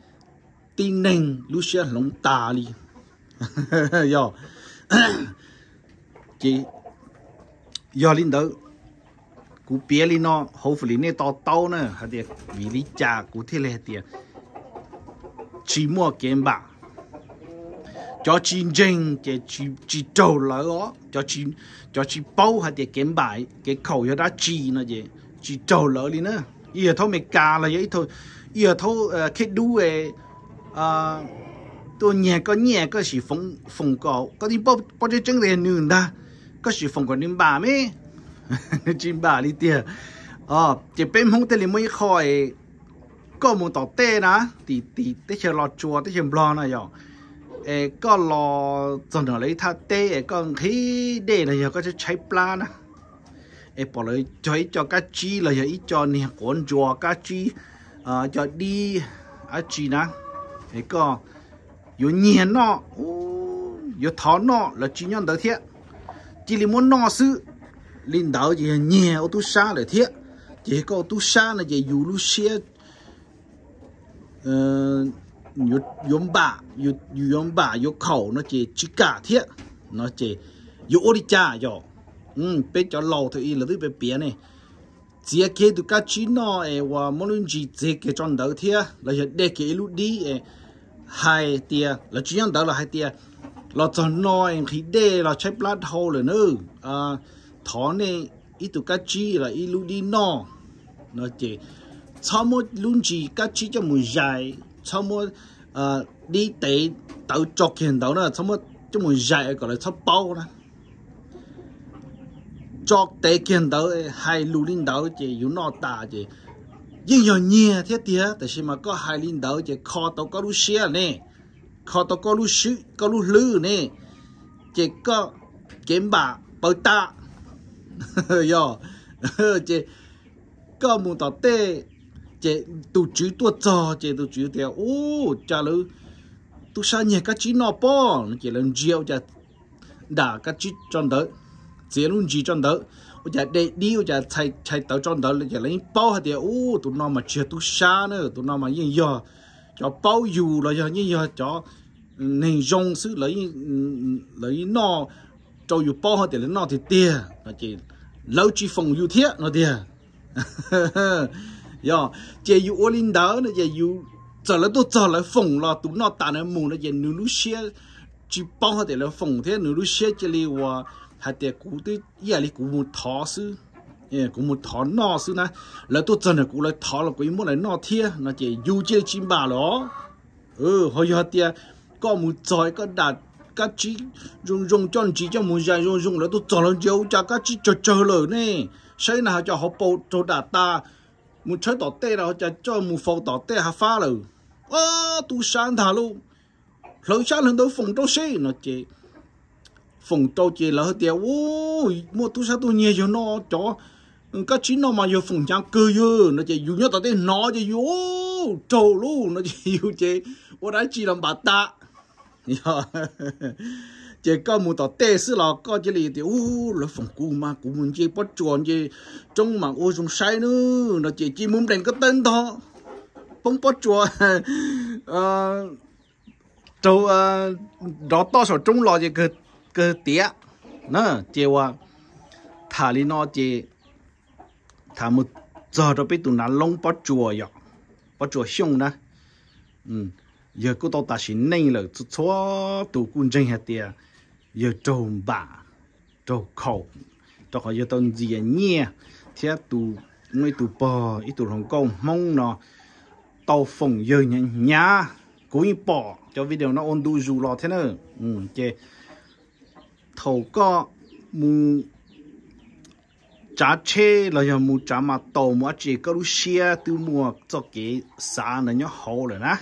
tin nền lúc xưa lồng tà đi yo. Chị do linh đó cú bia linh nó hopefully nè to to nữa hả tiệt vì lý cha cú thế là hạt địa chỉ mua kiếm bạc cho chị tranh cái chị chị trâu lại đó cho chị cho chị bao hạt địa kiếm bài cái khẩu cho đã chị nó gì chị trâu lỡ đi nữa giờ thôi mày cà là vậy thôi. Giờ thôi ờ, cái đu ấy ờ, tôi nhẹ có nhẹ có chỉ phong phong có có đi bao bao nhiêu chân liền nữa ta có chỉ phong có nín bà mấy nín bà đi tiệt ờ chỉ bên không thể mới khỏi, có một tàu tê nè thì thì tới chờ lò chùa tới chờ lo này rồi ê, có lò dần dần lấy thà tê có khí để là giờ có cháy pla nè ê, bỏ lại cho cho cá chi là giờ ít cho nè cuốn chùa cá chi ờ cho đi à chi nè ê có chỉ nhân thiệt chỉ là muốn nó sự linh đạo chỉ nhẹ, ô tu sa là thiệt chỉ có tu sa là chỉ yu lu xe ờ yo yom ba, yo yom ba, yo khẩu, nó chỉ chỉ cả thiệt nó chỉ yo ô đi cha yo ừ bên cho lâu là tôi bên biển này. Chỉ cái tu cá chín nó ấy e, và muốn luôn chỉ cái trong đầu thiệt là để cái lúc đi ấy hai tia. Là chỉ nhận đó là hai tia. Là cho nói khi đê, là chạy hồ hole nữa à thọ này ít tụ cá chi là ít lúc đi nó nó chỉ sau một luôn chỉ cá chi cho mùi dài. Sau một à đi tới tàu chọc hiện tàu nữa sau một cho mùi dài gọi là sau bao đó chọc tới hiện tàu hai lũ linh đầu chỉ yếu nó ta chỉ nhưng nhiều nhẹ thế tiệtแต่是mà có hai linh đầu chỉ khó tàu có lũ xe nè khó tàu có lũ sư có lũ lư nè chỉ có kiếm bạc bao ta yo chỉ có một tàu tê chỉ tụ chữ tua trò chỉ tụ chữ theo ô trả lời tụ sao nhẹ các chỉ nó bỏ chỉ lần chiều chả đã các chỉ trong đó chỉ luôn chỉ giờ để đi ô chạy chạy tàu trong đó giờ lấy bao hạt tiền ô tụ nó mà chưa tụ xa nữa tụ nó mà như giờ cho bao dù là giờ như giờ cho nên dùng sự lấy lấy nó cho dù bao hạt tiền nó thì tiền nó chỉ lâu chỉ phòng yêu thiết nó tiền yo chỉ yêu ô linh đó nó chỉ yêu giờ là tôi giờ là phòng là tụ nó tàn nó mù nó chỉ nửa lúc xe chỉ bao hạt tiền là phòng thế nửa lúc xe chỉ li hạt tiền cũ tới giờ li cũ một thọ sư. 예, cũng một thọ nọ sư na, là tôi chân là cũng lại thọ là cũng muốn lại nọ thiê, nó chỉ du chơi chim bà đó, ừ, hồi giờ tiền có một giỏi có đạt các chị dùng dùng cho chị cho một dài dùng dùng là tôi chọn là dấu cho các chị chờ chờ lời nè. Xây nào cho họ bộ cho đạt ta. Một chơi tỏ tê là cho cho một phòng tỏ tê hạ phá rồi ơ tu sáng thà luôn lời sáng hơn đâu phòng đâu xe nó chị phòng tàu chỉ là hơi tiêu ôi mua tu sa tu nhẹ cho nó, chó. Các chín nó mà vô phòng trang cơ vô nó chỉ dù nhớ tao tên nó chỉ vô trâu luôn nó chỉ vô chỉ. Ô đã chỉ làm bà ta. Dạ. Chỉ có một tao tê sư là có chỉ lì thì ô là phòng cũ mà cũ mình chỉ bắt chuồn chỉ trong mà ô dùng sai nữa. Nó chỉ chỉ muốn đánh cái tên đó. Không bắt chuồn. Ờ, trâu ờ, đó to sổ trung lò chỉ cái cơ tía nó chế wa thả li nó chế thả một giờ rồi biết tụi nó lông bắt chùa vậy bắt chùa xong nè ừ giờ cô tao ta xin nên là chút xóa tụ quân chân hạt tía giờ trộm bà trộm khẩu cho khẩu giờ tao gì nhẹ thế tụ mấy tụ bò ít tụ hồng công mong nó tàu phồng giờ nhá nhá cúi bò, cho video nó ôn đu dù lo thế nè, ừ chê thầu có mu trả chê là giờ mu trả mà tàu mu chỉ có lúc xe từ mua cho cái xã nó nhớ hậu rồi nè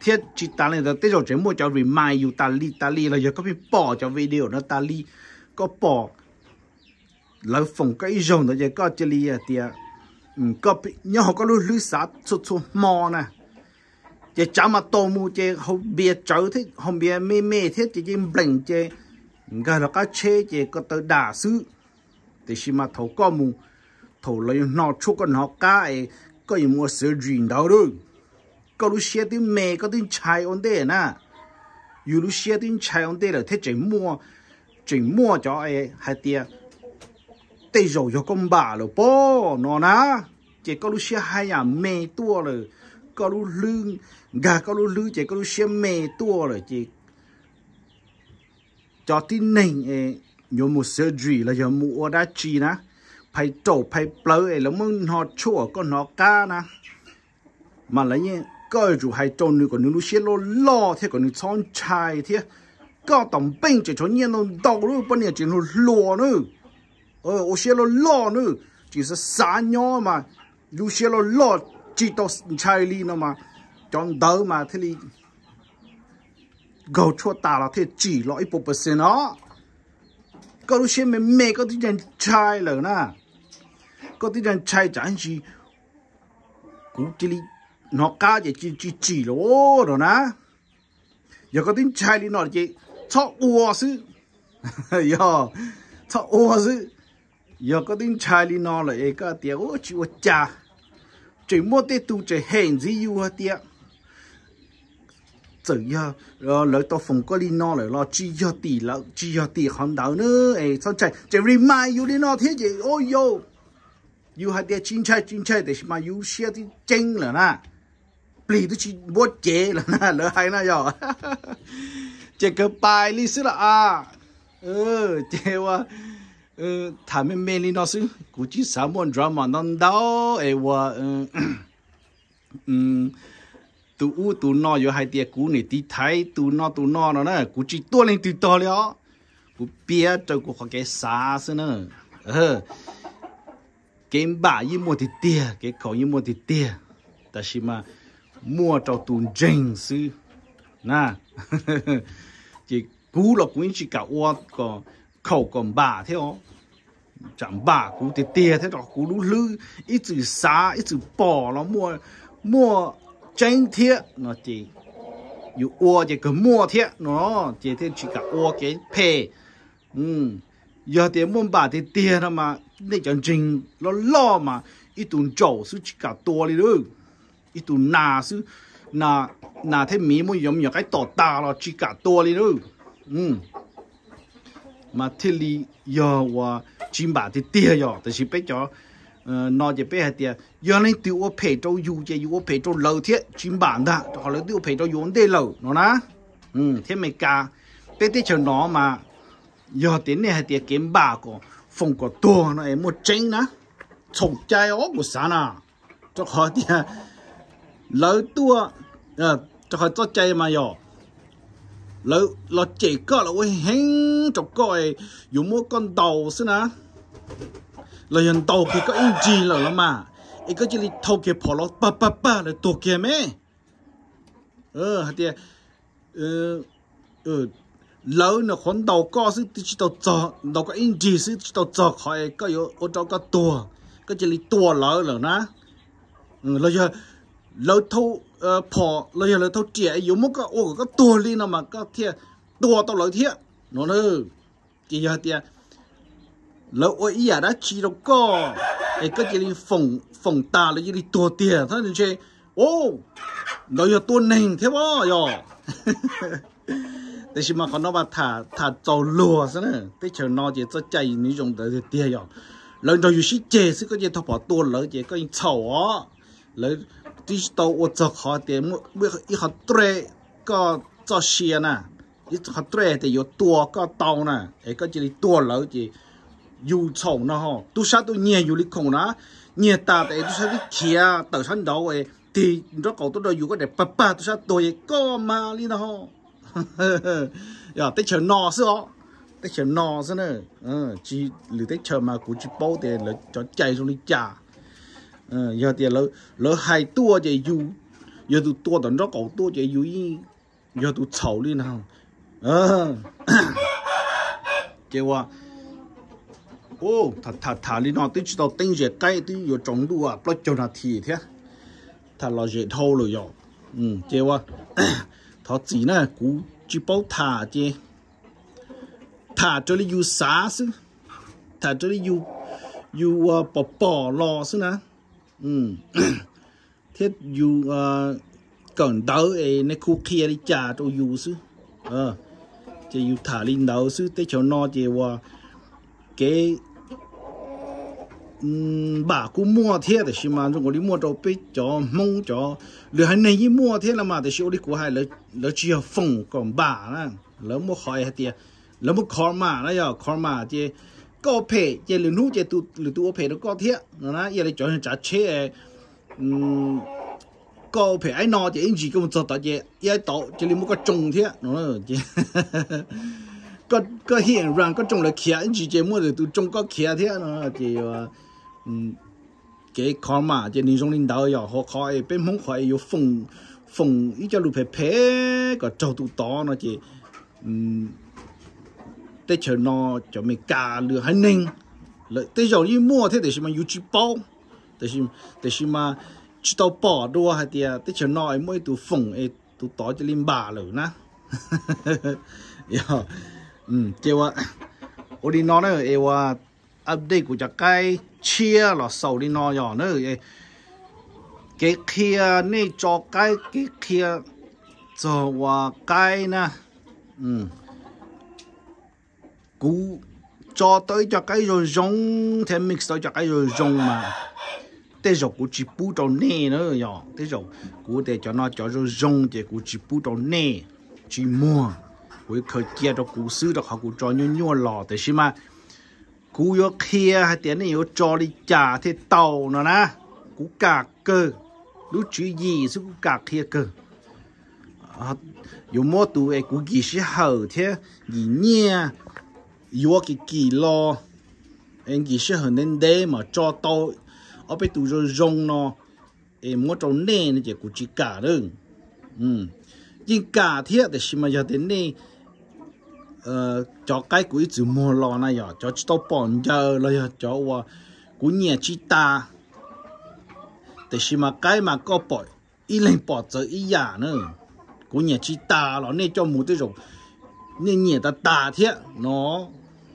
thiết chỉ ta lên tới rồi chỉ mua cho vì mai yêu ta li ta li là giờ có bị bỏ cho video nó ta li. Có bỏ lỡ phòng cái rồng đó giờ có chỉ li à tia à, ừ, có bị nhớ có lúc lưới sát chút chút mò nè. Chỉ chả mà tàu mu chỉ không biết chở thế, không biết mê mê thế chỉ chỉ bệnh chỉ cái là cá chê chỉ có tới đà sư thì xí mà thầu có mù, thầu lấy nó chút con nó cái, có gì mua sữa gì đâu đâu có lúc xe tiếng mẹ, có tiếng chạy ổn định nè dù lúc xe tiếng chạy ổn định là thế chỉ mua chỉ mua cho ai, hai tia. Tây rồi cho con bà rồi bố, nó na chỉ có lúc xe hai nhà mẹ tua rồi có lúc lương gà có lúc lương chỉ có lúc xe mẹ tua rồi chỉ cho tin nền ấy nhiều một surgery là nhiều mua đã chi na phải trổ phải plơ ấy là muốn họ chua con nó ca na mà lấy nhé cái chủ hay trôn nữ của nữ xe lô lo thế của nữ chọn chai thế có tổng bệnh chỉ cho nhiên nó đầu rồi bên này chỉ nó lo nữa ờ ô xe lô lo nữa chỉ là xa nhỏ mà nữ xe lô lo chỉ to chai li nó mà chọn đỡ mà thế li gầu chua ta là thế chỉ lo bộ bộ percent đó. Có lúc xe mẹ mẹ có tí chân chai lờ nà có tí chân chai chẳng gì cũng chỉ nó cá chỉ chỉ chỉ chỉ lỗ rồi nà giờ có tí chai đi nó chỉ cho ua sư giờ cho ua sư giờ có tí chai đi nó là cái cái tiếng ô chịu cha. Chỉ mua tê tu chỉ hẹn gì yêu hả tiếng tự giờ rồi lấy tao phòng có đi nó lại lo chỉ giờ tỷ là chỉ giờ tỷ không đau nữa ấy sao chạy chỉ remind you đi nó thế gì ôi yo you had the chin chai chin chai để mà you share thì chênh là na ปลีตุชิบดเจแล้วนะเลยให้นะยอเจเกิไปลิสิละอ่ะเออเจว่าเอ tụ u tụ no, yo hai tia cú này tí thấy tụ no tụ no nó nè cú chỉ tua lên từ to leo. Cú bia cho cú khó cái xa ờ cái bà như mua thì cái khẩu như mua thì tia. Mà mua cho tụ jeng sư nè chỉ cú là cú chỉ cả ô còn khẩu còn bà thế chẳng bà cú thì tia thế đó cú lú lư. Ít chữ xá ít chữ bỏ nó mua mua chân thiết nó chỉ dù ô chỉ cái mua thiết nó chỉ thế chỉ cả ô cái phe ừ. Giờ thì muốn bà thì tiền mà, để chân chính nó lo mà. Ít tuần trầu sự chỉ cả to đi nữa ít tuần nà sự nà nà thế mỹ muốn giống như cái tổ ta nó chỉ cả to đi nữa ừ. Mà thế li giờ và chim bà thì tiền rồi thì chỉ biết cho nó chỉ biết bé thì giờ này tiêu ở phải trâu dù chỉ dù ở phải trâu lâu thiết chuyên bản đó họ lấy tiêu phải trâu vốn để lâu nó na ừ thế mày cả bé thế chờ nó mà giờ tiền này thì kiếm bà có phong có to nó em một chân nữa chọc trái ó của sáng à cho họ thì lâu tua ờ cho họ cho trái mà giờ, lỡ lỡ chỉ có là ôi hén chọc coi dù mua con đầu xí nè เรายังโตเพีก็อินจีเหล่าละมาไอ้ก็จะรีทบเกียพอลอปะปะปะเลยตัวเกียแมเออฮะเตียเออเออแล้วเนี่ยคนเดาก็ซึ่งที่ตัวจอเดาก็อินจีซึ่งที่ตัวจอคอยก็อยู่โอจอก็ตัว ก็จะรีตัวเหล่าเหล่านะเออเราจะเราท่เอ่อพอเราจะเราท่เจียอยู่มันก็โอ้ก็ตัวลีนะมาก็เทียตัวตัอเราเทียนนเออจีเยอะเตีย 老我伊也，那鸡肉过，哎，个这里缝缝大了，这里多点，他就去，哦，老有多嫩，听不哟？但是嘛，看到吧，他他走路是呢，得像老姐做家务那种的就点哟。人家有些见识，搁这他把多了解，搁你吵啊，人必是到我做好点，我我一下对个做些呢，一下对的有多个刀呢，哎，搁这里多了解。Dù chồng nó họ tu sa tu nhẹ dù lịch khổng nó nhẹ ta tại tu sa cái kia tờ thân đầu ấy thì nó cầu tôi đâu dù có để bà bà tu sa tôi có dạ, ờ, mà đi nó họ ya tết chờ nọ xưa tết chờ nọ xưa nữa ờ chỉ lử tết chờ mà cũng chỉ bao tiền là cho chạy xuống đi trả ờ giờ tiền lỡ lỡ hai tua chạy dù. Giờ tu tua tận nó cầu tua chạy dù giờ tu chầu đi nào ờ. Kết quả ô thà thà thà lý nó tới chỉ tao tinh dễ cái tôi vô trồng đu à bắt cho nó thì thế. Thà lo dễ thâu rồi rồi ừ chế wa thọ chỉ nè cú chỉ bảo thà chế thà cho đi u xá xứ. Thà cho đi u u bỏ bỏ lo xứ nè. Ừ. Thế u cần đỡ ấy nè khu kia đi trả cho U xứ, ờ. Chế U thà linh đỡ xứ tới cho nó chế wa cái bà cũng mua thế thì xí mà chúng đi mua đồ bê cho mông cho. Lừa hai này mua thế là mà thì xí đi của hai lỡ lỡ chỉ phồng còn bà nè lỡ mua khỏi hết tiệt lỡ mua khó mà nó giờ khó mà chứ có phê chứ lừa nút chứ tu lừa tu phê nó có thế nó nói, giờ đi cho nên trả chế. Um có phê ai nọ chứ anh chỉ cũng cho tao chứ. Ai tao chứ lừa mua cái trùng thế nó chứ. Có có hiện rằng có trùng là kia chỉ chỉ mua được tu trùng có kia thế nó chỉ um cái khó mà chỉ nên trong领导要好好诶，bên mong khỏi yêu phong phong ý cho lũ phê phê có trâu tụ to nó chỉ um để chờ nó cho mình cả lừa hay nên lợi để giờ đi mua thế để xem mà yêu chỉ bao để xem để xem mà chỉ tao bỏ đua hay tiệt để chờ nó ấy mỗi tụ phong ấy tụ to cho lên bà rồi na 呀，嗯，这话我哋nói nữa, emว่า update của chắc cái chia là sầu đi nọ nhỏ nữa. Cái kia này cho cái cái kia cho qua cái nè. Ừ. Cú cho tới cho cái rồi rong, thêm mix tới cho cái rồi rong mà. Thế rồi cú chỉ bù đầu nè nữa, nhỏ. Thế rồi cú để cho nó cho rồi rong thì cú chỉ bù đầu nè. Chỉ mua. Với khởi kia cho cú sư đó họ cú cho nhau nhau lò thế mà cú yo kia hay tiếng này yo cho đi trả thì tàu nó na cú cả cơ. Lú chữ gì số cú cả kia cơ. Ờ, yo mua tu ấy, cú gì sẽ hậu thế gì nhia yo cái gì lo. Anh gì sẽ hơn đến đây mà cho tàu. Ở bên tu rồi rong nó, em mua cho nên chỉ cú chỉ cả đơn. Ừ. Nhưng cả thế thì xem mà giờ đến đây ờ cho cái cuối chữ mua lo này giờ cho tao bọn giờ là giờ cho qua à? cú nhẹ chi ta. Để xem mà cái mà có bỏ ít lên bỏ giờ ít giả nữa? Cú nhẹ chi ta rồi nên cho một cái rồi. Nên nhẹ ta ta thế. Nó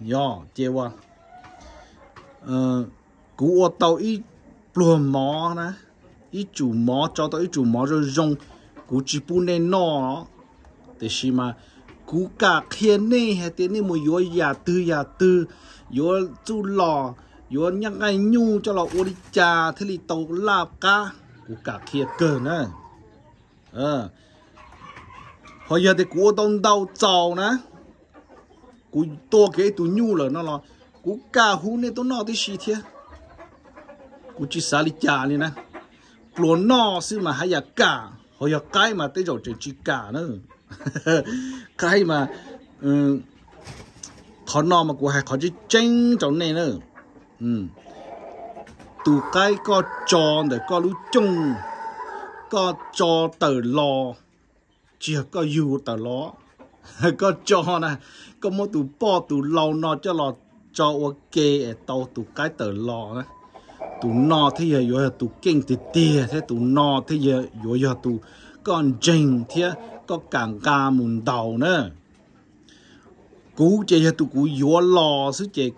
giờ chế qua ờ cú ô tàu ít pluồn mỏ nè. Ít chủ mỏ cho tao ít chủ mỏ rồi dùng cú chỉ bu nên nó. Để xem mà cú cả khiến nè hay tiền nè một yếu giả tư giả tư. Yếu chú lò yếu nhắc ngay nhu cho lò ô đi trà, thế thì tàu lạp cá. Cú cả khiến cờ nè. Ờ. Hồi giờ thì cú đông đau trầu nè. Cú to cái tụ nhu rồi nó là cú cả hú nè tụ nó thì xí thế cú chỉ xả đi trà nè. Nè nọ nó mà hay là cả họ giờ cái mà tới rồi chỉ cả nữa cái mà ừ, khó nọ mà của hai khó chứ chênh trong này nữa ừ. tụ cái có tròn để có lũ chung có cho tờ lò chỉ có dù tờ lò có cho nè có một tụ bò tụ lâu nó cho lò cho ok tàu tụ cái tờ lò nè tụ nọ thế giờ rồi tụ kinh thì tia thế tụ nọ thế giờ rồi tụ con chênh thế có càng ca mùn đầu nữa cú chơi tụ cú yếu lò sức chơi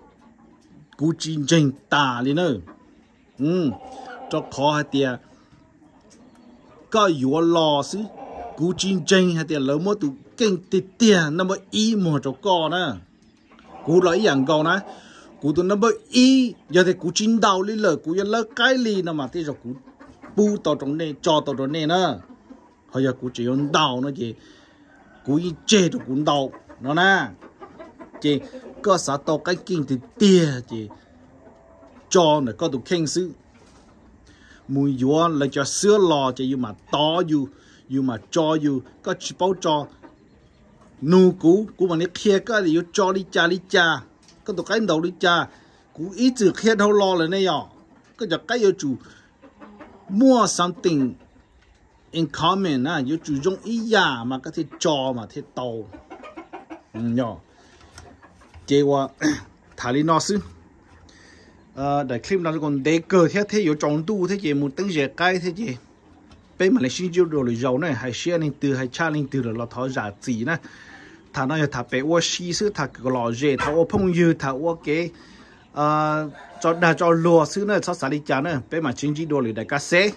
cú chín trình tà đi nữa ừ cho khó hay tia có yếu lò sức cú chín trình hay tia lỡ mất tụ kinh tịt tia nó mới y mà cho co nữa cú lấy dạng câu nữa cú tụ nó mới y giờ thì cú chín đầu đi lỡ cú lỡ cái ly nó mà thế rồi cú bu tao trong này cho tao trong này nữa họ giờ cú chỉ cũng chỉ 用 đầu nó chỉ cú ý chế được cũng đầu nó na, chỉ có sao to cái kinh thì tia chỉ cho nó có được khen sư mùi dúa là cho sữa lò chỉ như mà to dù dù mà cho dù. Có chỉ bao cho nu cú cú mà nó kia cái thì cho đi cha đi cha. Có tụ cái đầu đi cha. Cú ít chữ kia đâu lo là này nhở? Có giờ cái yêu chủ mua something in common à, yêu chủ trọng ý giả mà có thể cho mà thể tàu nhỏ nhở chế qua thà lý nó sư ờ clip nó còn để cờ thế thế yêu trọng tu thế chế một tiếng dễ cái thế chế bây mà lại xin chịu đồ giàu này hay xe linh từ hay cha linh từ là lo thọ giả gì nè thà nó thà bé ô xí sư thà cái lò dễ thà ô phong dư thà ô cái ờ cho đà cho lùa sư nữa cho xả đi chán nữa bây mà chính trị đồ rồi đại ca xe